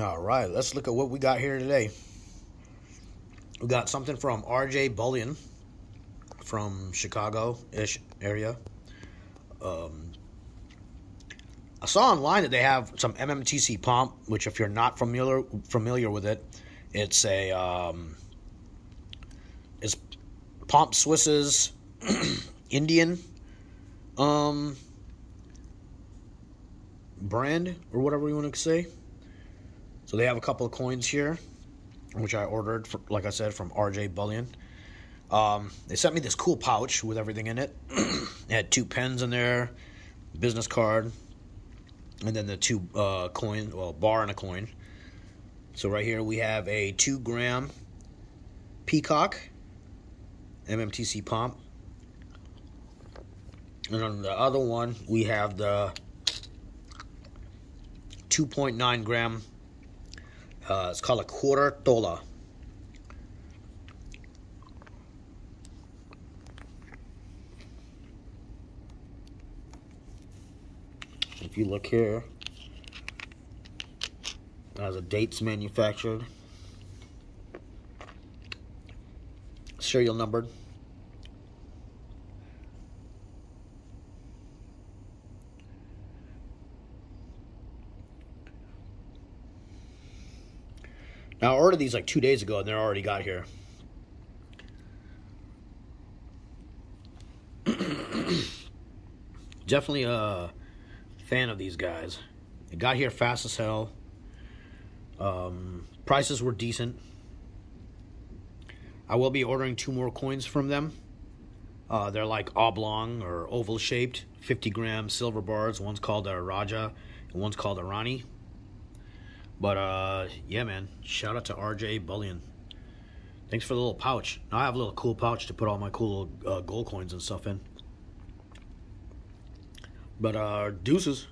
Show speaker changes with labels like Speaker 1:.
Speaker 1: All right, let's look at what we got here today. We got something from RJ Bullion from Chicago-ish area. Um, I saw online that they have some MMTC Pamp, which if you're not familiar familiar with it, it's a um, it's Pamp Swiss's Indian um, brand or whatever you want to say. So they have a couple of coins here, which I ordered, for, like I said, from RJ Bullion. Um, they sent me this cool pouch with everything in it. it had two pens in there, business card, and then the two uh, coin, well, bar and a coin. So right here we have a two gram Peacock MMTC Pamp. And on the other one, we have the 2.9 gram. Uh, it's called a quarter tola. If you look here, has a dates manufactured, serial numbered. Now, I ordered these like two days ago and they're already got here. Definitely a fan of these guys. Got here fast as hell. Um, prices were decent. I will be ordering two more coins from them. Uh, they're like oblong or oval shaped, 50 gram silver bars. One's called a Raja and one's called a Rani. But uh, yeah, man, shout out to RJ Bullion. Thanks for the little pouch. Now I have a little cool pouch to put all my cool uh, gold coins and stuff in. But uh, deuces.